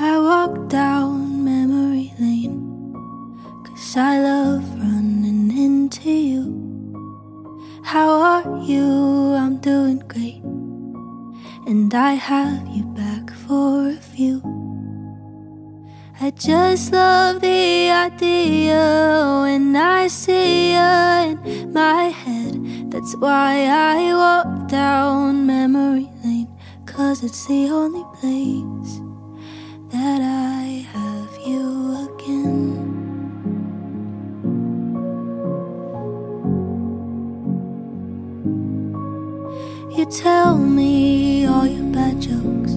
I walk down memory lane. Cause I love running into you. How are you? I'm doing great. And I have you back for a few. I just love the idea when I see you in my head. That's why I walk down memory lane. Cause it's the only place You tell me all your bad jokes.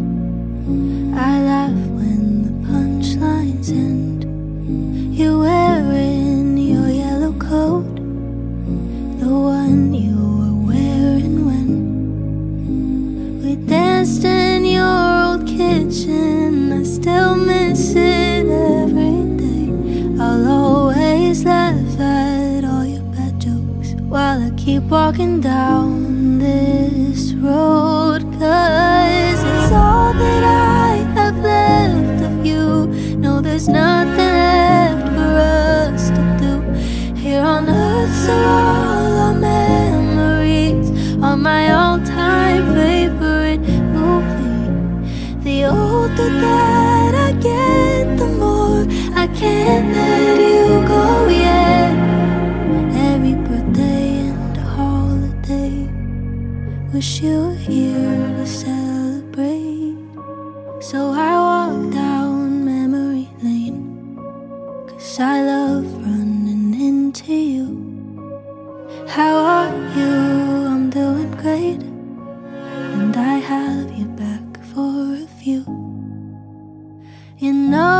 I laugh when the punchlines end. You're wearing your yellow coat, the one you were wearing when we danced in your old kitchen. I still miss it every day. I'll always laugh at all your bad jokes while I keep walking down this road. Cause it's all that I have left of you. No, there's nothing left for us to do here on earth. So wish you were here to celebrate. So I walk down memory lane, cause I love running into you. How are you? I'm doing great, and I have you back for a few. You know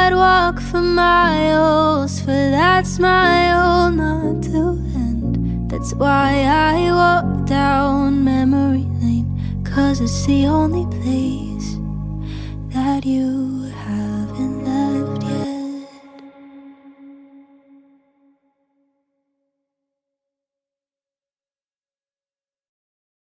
I'd walk for miles, for that's my old not to end. That's why I walk down cause it's the only place that you